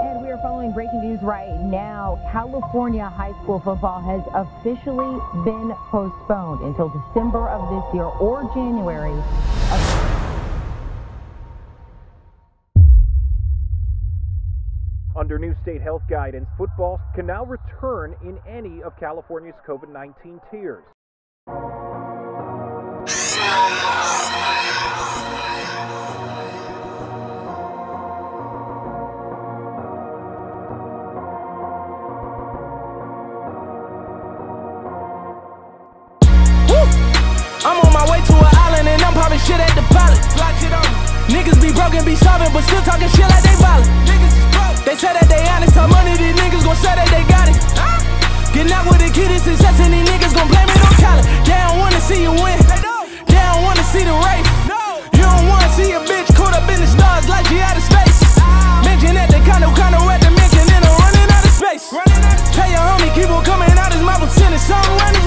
And we are following breaking news right now. California high school football has officially been postponed until December of this year or January. Under new state health guidance, football can now return in any of California's COVID 19 tiers. Niggas be solving, but still talking shit like they violent. Niggas They say that they honest, how money these niggas gon' say that they got it. Getting out with the kid is success and these niggas gon' blame it on talent. They don't wanna see you win. They don't wanna see the race. No You don't wanna see a bitch caught up in the stars like she out of space. Mention at the condo, condo at the mansion, and I'm running out of space. Tell your homie, keep on coming out his mouth, I'm sending something way.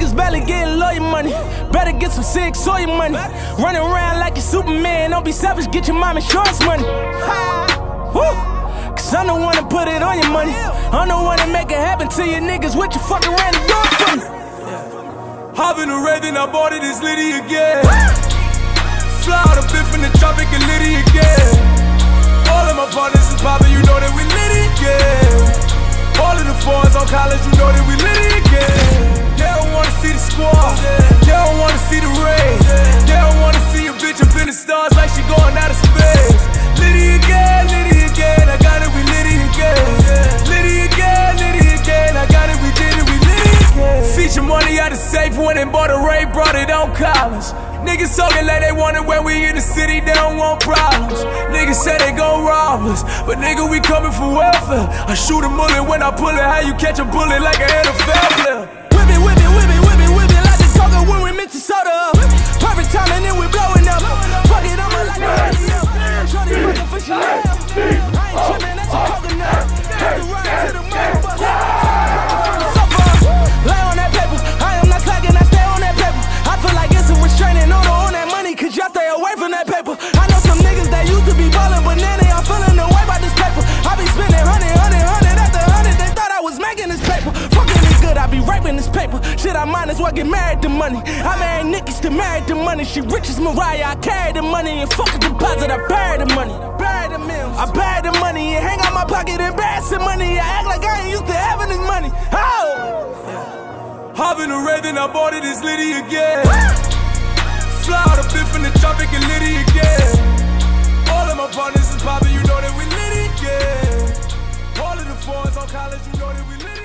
Niggas barely getting lawyer money. Better get some sick soy money. Running around like you Superman. Don't be selfish, get your mom insurance money. Ha! Woo! Cause I'm the one to put it on your money. I'm the one to make it happen to you niggas. What you fucking ran the door for me? Hop in the red, then I bought it, it's Liddy again. Fly out a bit from the tropic and Liddy again. All of my partners is poppin', you know that we Liddy again. All of the fours on college, you know that we Liddy again. Going out of space. Liddy again, Liddy again, I got it, we Liddy again. Liddy again, Liddy again, I got it, we did it, we Liddy again. Feature money out the safe, went and bought a Ray, brought it on college. Niggas talking like they want it when we in the city, they don't want problems. Niggas say they gon' rob us, but nigga, we coming for welfare. I shoot a bullet when I pull it, how you catch a bullet like an NFL player? Whip it, whip it, whip it, whip it Chanel. Paper. Shit, I might as well get married to money. I married niggas to married to money. She rich as Mariah, I carry the money and fuck a deposit, I bury the money. Bury the mills. I bury the money and hang out my pocket, embarrassing money. I act like I ain't used to having this money. Oh! Hop in the red, then I bought it, it's Liddy again. Fly out a bit from the tropic and Liddy again. All of my partners is poppin', you know that we Liddy again. All of the fours on college, you know that we Liddy